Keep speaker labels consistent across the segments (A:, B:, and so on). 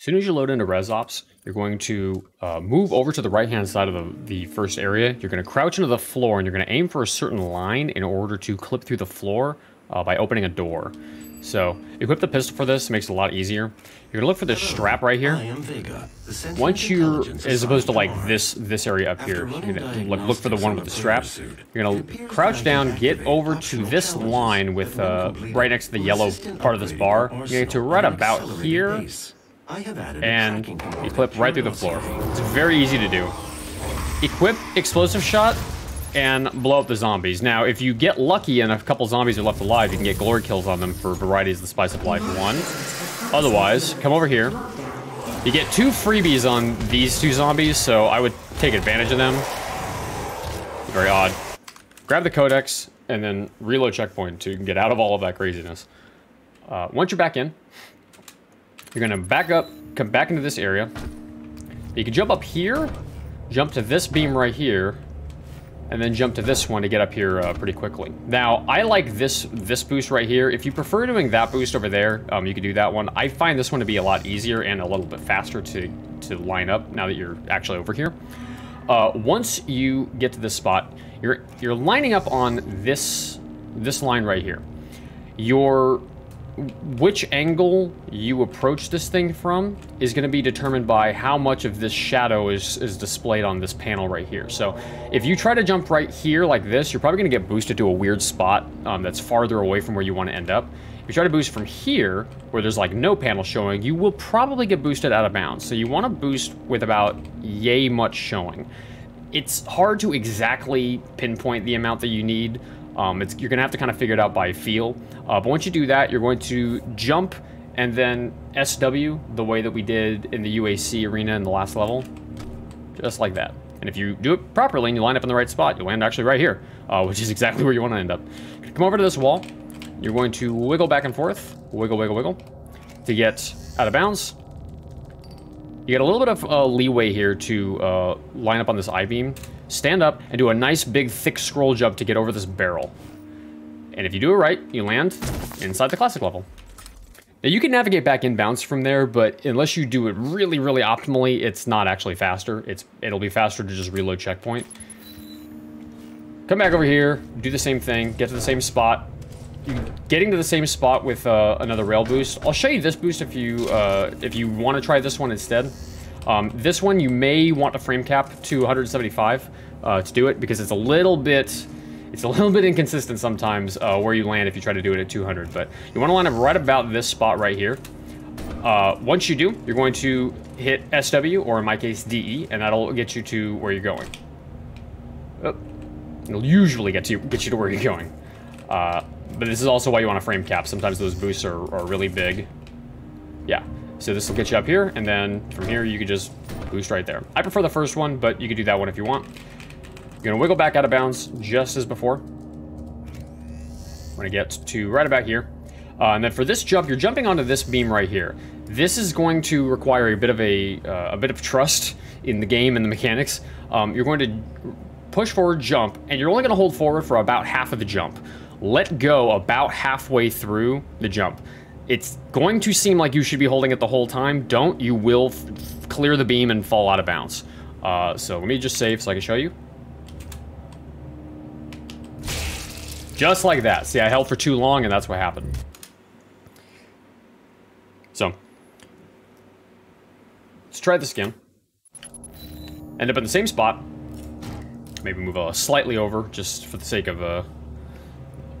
A: soon as you load into ResOps, you're going to uh, move over to the right-hand side of the, the first area. You're going to crouch into the floor, and you're going to aim for a certain line in order to clip through the floor uh, by opening a door. So, equip the pistol for this, it makes it a lot easier. You're gonna look for this strap right here. Vega, Once you're, as opposed to like this this area up here, look, look for the one with the strap. You're gonna crouch down, get over to this line with uh, right next to the yellow part of this bar. You're going to right about here, and you clip right through the floor. It's very easy to do. Equip explosive shot and blow up the zombies. Now, if you get lucky and a couple zombies are left alive, you can get glory kills on them for varieties of the Spice of Life 1. Otherwise, come over here. You get two freebies on these two zombies, so I would take advantage of them. Very odd. Grab the codex, and then reload checkpoint to get out of all of that craziness. Uh, once you're back in, you're gonna back up, come back into this area. You can jump up here, jump to this beam right here, and then jump to this one to get up here uh, pretty quickly. Now, I like this this boost right here. If you prefer doing that boost over there, um, you could do that one. I find this one to be a lot easier and a little bit faster to, to line up now that you're actually over here. Uh, once you get to this spot, you're you're lining up on this this line right here. Your which angle you approach this thing from is going to be determined by how much of this shadow is, is displayed on this panel right here. So if you try to jump right here like this, you're probably going to get boosted to a weird spot um, that's farther away from where you want to end up. If you try to boost from here, where there's like no panel showing, you will probably get boosted out of bounds. So you want to boost with about yay much showing. It's hard to exactly pinpoint the amount that you need, um, you're going to have to kind of figure it out by feel. Uh, but once you do that, you're going to jump and then SW the way that we did in the UAC arena in the last level. Just like that. And if you do it properly and you line up in the right spot, you'll land actually right here, uh, which is exactly where you want to end up. Come over to this wall. You're going to wiggle back and forth. Wiggle, wiggle, wiggle. To get out of bounds. You get a little bit of uh, leeway here to uh, line up on this I-beam stand up, and do a nice big thick scroll jump to get over this barrel. And if you do it right, you land inside the classic level. Now you can navigate back inbounds from there, but unless you do it really, really optimally, it's not actually faster. It's It'll be faster to just reload checkpoint. Come back over here, do the same thing, get to the same spot. Getting to the same spot with uh, another rail boost. I'll show you this boost if you uh, if you want to try this one instead. Um, this one you may want to frame cap to 175 uh, to do it because it's a little bit it's a little bit inconsistent sometimes uh, where you land if you try to do it at 200 but you want to line up right about this spot right here. Uh, once you do you're going to hit SW or in my case DE and that'll get you to where you're going. Oh, it'll usually get you get you to where you're going. Uh, but this is also why you want to frame cap. Sometimes those boosts are, are really big. Yeah so this will get you up here, and then from here you can just boost right there. I prefer the first one, but you can do that one if you want. You're gonna wiggle back out of bounds just as before. I'm gonna get to right about here. Uh, and then for this jump, you're jumping onto this beam right here. This is going to require a bit of a, uh, a bit of trust in the game and the mechanics. Um, you're going to push forward, jump, and you're only gonna hold forward for about half of the jump. Let go about halfway through the jump. It's going to seem like you should be holding it the whole time. Don't. You will clear the beam and fall out of bounds. Uh, so let me just save so I can show you. Just like that. See, I held for too long and that's what happened. So, let's try this again. End up in the same spot. Maybe move uh, slightly over just for the sake of, uh,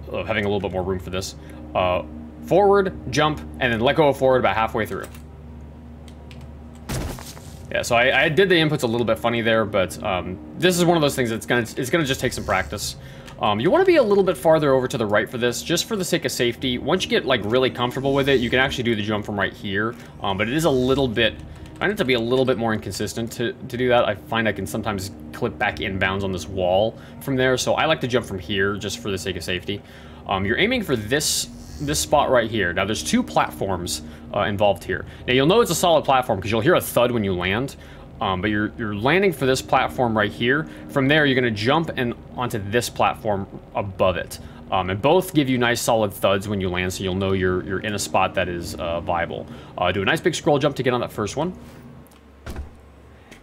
A: of having a little bit more room for this. Uh, forward, jump, and then let go of forward about halfway through. Yeah, so I, I, did the inputs a little bit funny there, but um, this is one of those things that's gonna it's gonna just take some practice. Um, you want to be a little bit farther over to the right for this, just for the sake of safety. Once you get like really comfortable with it, you can actually do the jump from right here. Um, but it is a little bit, I it to be a little bit more inconsistent to, to do that. I find I can sometimes clip back inbounds on this wall from there, so I like to jump from here just for the sake of safety. Um, you're aiming for this this spot right here. Now, there's two platforms uh, involved here. Now, you'll know it's a solid platform because you'll hear a thud when you land, um, but you're, you're landing for this platform right here. From there, you're going to jump and onto this platform above it. Um, and both give you nice solid thuds when you land, so you'll know you're, you're in a spot that is uh, viable. Uh, do a nice big scroll jump to get on that first one.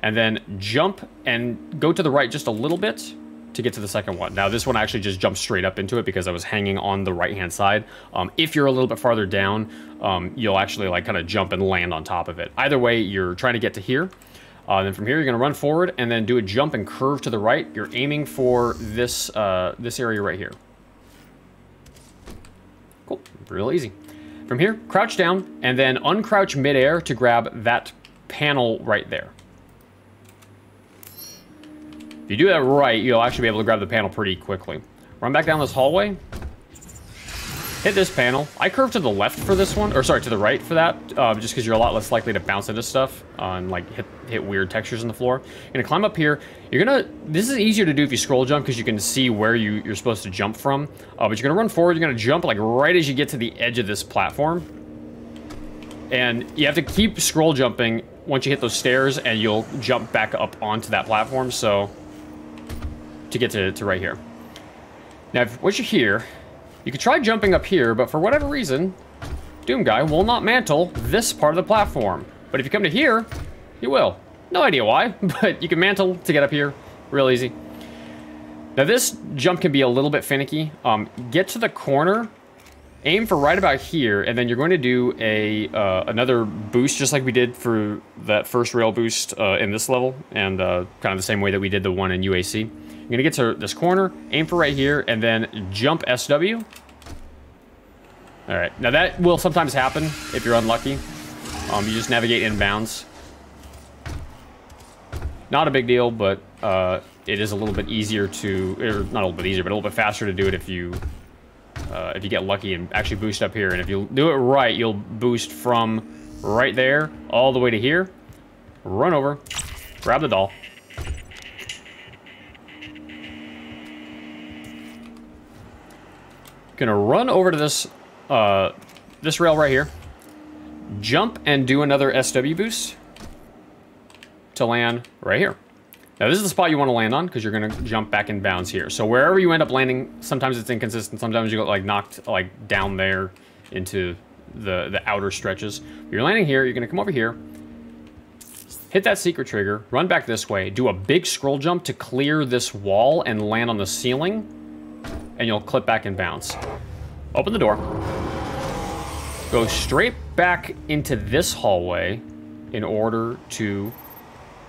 A: And then jump and go to the right just a little bit to get to the second one. Now, this one actually just jumped straight up into it because I was hanging on the right-hand side. Um, if you're a little bit farther down, um, you'll actually like kind of jump and land on top of it. Either way, you're trying to get to here. Uh, then from here, you're going to run forward and then do a jump and curve to the right. You're aiming for this, uh, this area right here. Cool. Real easy. From here, crouch down and then uncrouch midair to grab that panel right there. If you do that right, you'll actually be able to grab the panel pretty quickly. Run back down this hallway. Hit this panel. I curve to the left for this one, or sorry, to the right for that, uh, just because you're a lot less likely to bounce into stuff uh, and like hit, hit weird textures in the floor. You're gonna climb up here. You're gonna, this is easier to do if you scroll jump because you can see where you, you're supposed to jump from. Uh, but you're gonna run forward, you're gonna jump like right as you get to the edge of this platform. And you have to keep scroll jumping once you hit those stairs and you'll jump back up onto that platform. So to get to, to right here. Now, if, once you're here, you could try jumping up here, but for whatever reason, Doom Guy will not mantle this part of the platform. But if you come to here, you will. No idea why, but you can mantle to get up here real easy. Now this jump can be a little bit finicky. Um, get to the corner, aim for right about here, and then you're going to do a uh, another boost just like we did for that first rail boost uh, in this level, and uh, kind of the same way that we did the one in UAC. You're gonna get to this corner, aim for right here, and then jump SW. All right, now that will sometimes happen if you're unlucky. Um, you just navigate inbounds. Not a big deal, but uh, it is a little bit easier to, or not a little bit easier, but a little bit faster to do it if you uh, if you get lucky and actually boost up here. And if you do it right, you'll boost from right there all the way to here. Run over, grab the doll. Gonna run over to this, uh, this rail right here. Jump and do another SW boost to land right here. Now this is the spot you want to land on because you're going to jump back in bounds here. So wherever you end up landing, sometimes it's inconsistent. Sometimes you get like knocked like down there into the, the outer stretches. You're landing here, you're going to come over here, hit that secret trigger, run back this way, do a big scroll jump to clear this wall and land on the ceiling and you'll clip back and bounce. Open the door. Go straight back into this hallway in order to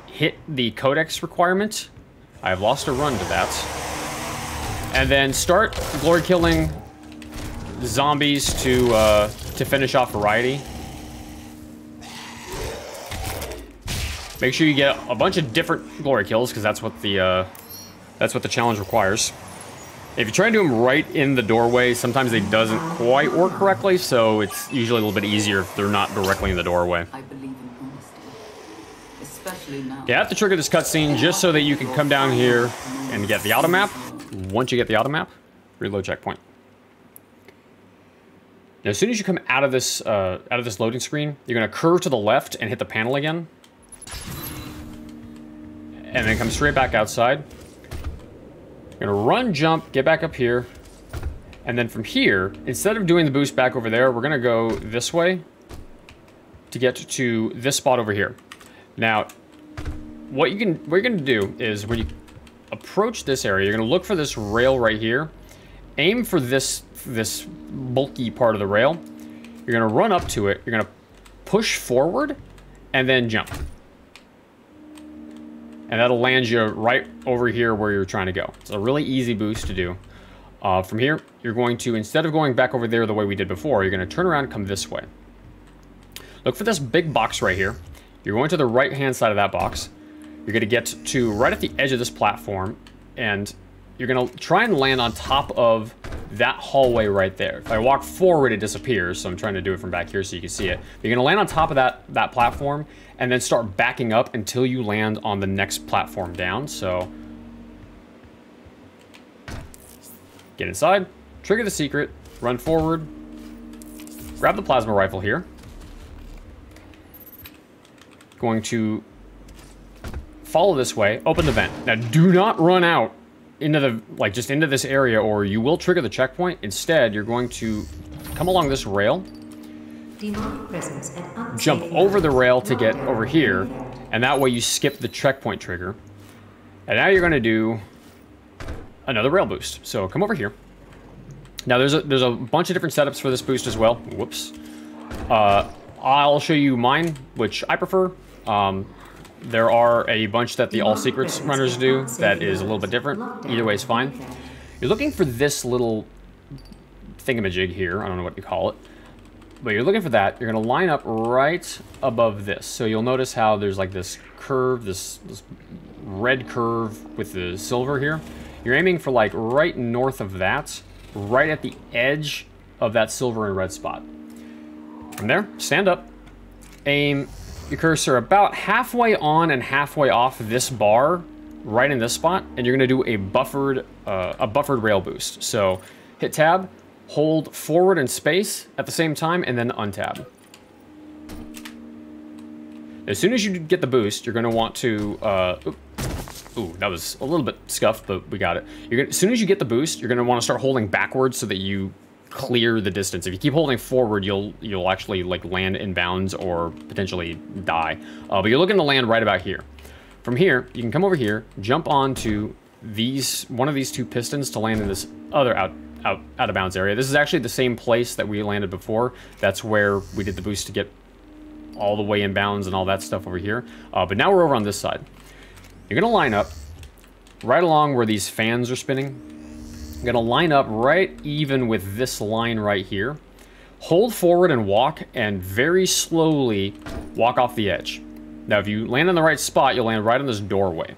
A: hit the codex requirement. I've lost a run to that. And then start glory killing zombies to uh, to finish off variety. Make sure you get a bunch of different glory kills because that's what the uh, that's what the challenge requires. If you try and do them right in the doorway, sometimes it doesn't quite work correctly, so it's usually a little bit easier if they're not directly in the doorway.
B: I believe in honesty, especially now.
A: You have to trigger this cutscene just so that you can come down here and get the auto map. Once you get the auto map, reload checkpoint. Now, as soon as you come out of this uh, out of this loading screen, you're gonna curve to the left and hit the panel again, and then come straight back outside. You're gonna run, jump, get back up here. And then from here, instead of doing the boost back over there, we're gonna go this way to get to this spot over here. Now, what you can, what you're gonna do is when you approach this area, you're gonna look for this rail right here. Aim for this, this bulky part of the rail. You're gonna run up to it. You're gonna push forward and then jump. And that'll land you right over here where you're trying to go. It's a really easy boost to do. Uh, from here, you're going to, instead of going back over there the way we did before, you're going to turn around and come this way. Look for this big box right here. You're going to the right-hand side of that box. You're going to get to right at the edge of this platform, and you're to try and land on top of that hallway right there. If I walk forward, it disappears, so I'm trying to do it from back here so you can see it. But you're to land on top of that, that platform, and then start backing up until you land on the next platform down. So get inside, trigger the secret, run forward, grab the plasma rifle here. Going to follow this way, open the vent. Now do not run out into the like just into this area or you will trigger the checkpoint. Instead, you're going to come along this rail, jump over the rail to get over here, and that way you skip the checkpoint trigger. And now you're going to do another rail boost. So come over here. Now there's a there's a bunch of different setups for this boost as well. Whoops. Uh, I'll show you mine, which I prefer. Um, there are a bunch that the All Secrets runners do that is a little bit different. Either way is fine. You're looking for this little thingamajig here. I don't know what you call it. But you're looking for that. You're going to line up right above this. So you'll notice how there's like this curve, this, this red curve with the silver here. You're aiming for like right north of that, right at the edge of that silver and red spot. From there, stand up, aim your cursor about halfway on and halfway off this bar, right in this spot, and you're gonna do a buffered, uh, a buffered rail boost. So hit tab, hold forward and space at the same time, and then untab. As soon as you get the boost, you're gonna want to, uh, ooh, that was a little bit scuffed, but we got it. Gonna, as soon as you get the boost, you're gonna wanna start holding backwards so that you clear the distance. If you keep holding forward, you'll you'll actually like land in bounds or potentially die. Uh, but you're looking to land right about here. From here, you can come over here, jump onto these one of these two pistons to land in this other out out out of bounds area. This is actually the same place that we landed before. That's where we did the boost to get all the way in bounds and all that stuff over here. Uh, but now we're over on this side. You're gonna line up right along where these fans are spinning I'm gonna line up right even with this line right here. Hold forward and walk, and very slowly walk off the edge. Now, if you land in the right spot, you'll land right on this doorway.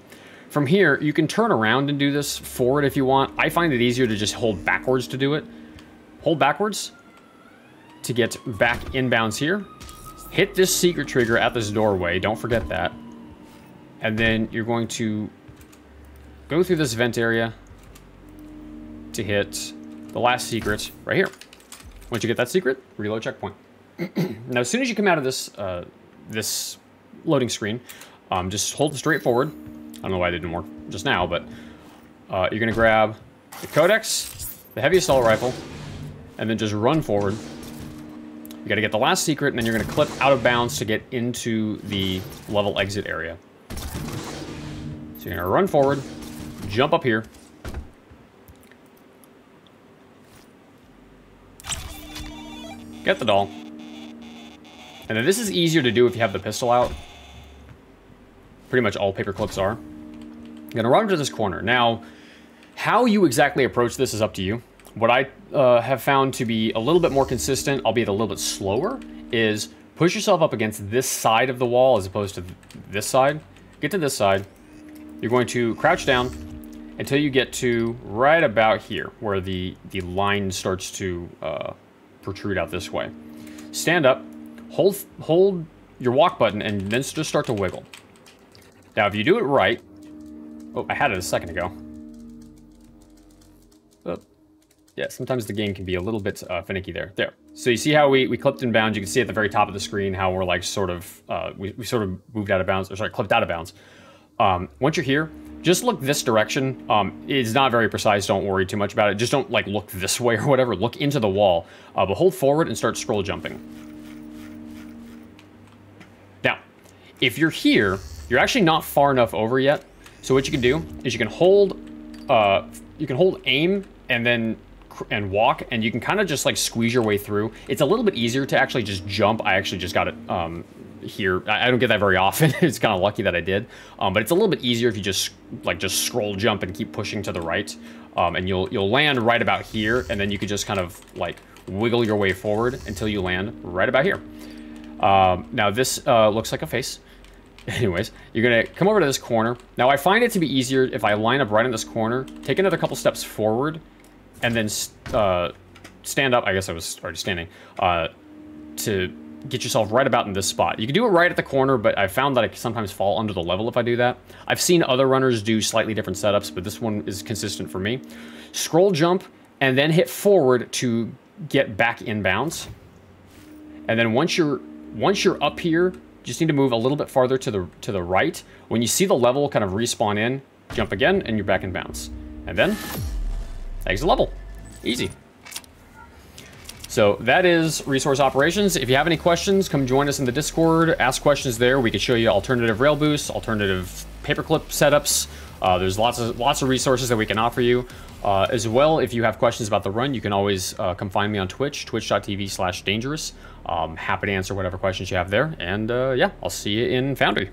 A: From here, you can turn around and do this forward if you want. I find it easier to just hold backwards to do it. Hold backwards to get back inbounds here. Hit this secret trigger at this doorway. Don't forget that. And then you're going to go through this vent area to hit the last secret right here. Once you get that secret, reload checkpoint. now, as soon as you come out of this uh, this loading screen, um, just hold straight forward. I don't know why it didn't work just now, but uh, you're gonna grab the codex, the heavy assault rifle, and then just run forward. You gotta get the last secret, and then you're gonna clip out of bounds to get into the level exit area. So you're gonna run forward, jump up here, Get the doll. And then this is easier to do if you have the pistol out. Pretty much all paper clips are. I'm gonna run to this corner. Now, how you exactly approach this is up to you. What I uh, have found to be a little bit more consistent, albeit a little bit slower, is push yourself up against this side of the wall as opposed to this side. Get to this side. You're going to crouch down until you get to right about here, where the, the line starts to uh, protrude out this way. Stand up, hold, hold your walk button, and then just start to wiggle. Now, if you do it right... Oh, I had it a second ago. Oh, yeah, sometimes the game can be a little bit uh, finicky there. There. So you see how we, we clipped in bounds. You can see at the very top of the screen how we're like sort of... Uh, we, we sort of moved out of bounds, or sorry, clipped out of bounds. Um, once you're here, just look this direction. Um, it's not very precise. Don't worry too much about it. Just don't like look this way or whatever. Look into the wall. Uh, but hold forward and start scroll jumping. Now, if you're here, you're actually not far enough over yet. So what you can do is you can hold, uh, you can hold aim and then and walk, and you can kind of just like squeeze your way through. It's a little bit easier to actually just jump. I actually just got it um, here. I don't get that very often. it's kind of lucky that I did. Um, but it's a little bit easier if you just like just scroll jump and keep pushing to the right. Um, and you'll you'll land right about here, and then you can just kind of like wiggle your way forward until you land right about here. Um, now this uh, looks like a face. Anyways, you're gonna come over to this corner. Now I find it to be easier if I line up right in this corner, take another couple steps forward, and then uh, stand up. I guess I was already standing. Uh, to get yourself right about in this spot. You can do it right at the corner, but I found that I sometimes fall under the level if I do that. I've seen other runners do slightly different setups, but this one is consistent for me. Scroll jump, and then hit forward to get back in bounds. And then once you're once you're up here, just need to move a little bit farther to the to the right. When you see the level kind of respawn in, jump again, and you're back in bounds. and then exit level. Easy. So that is resource operations. If you have any questions, come join us in the Discord. Ask questions there. We can show you alternative rail boosts, alternative paperclip setups. Uh, there's lots of lots of resources that we can offer you. Uh, as well, if you have questions about the run, you can always uh, come find me on Twitch, twitch.tv slash danejerus. Um, happy to answer whatever questions you have there. And uh, yeah, I'll see you in Foundry.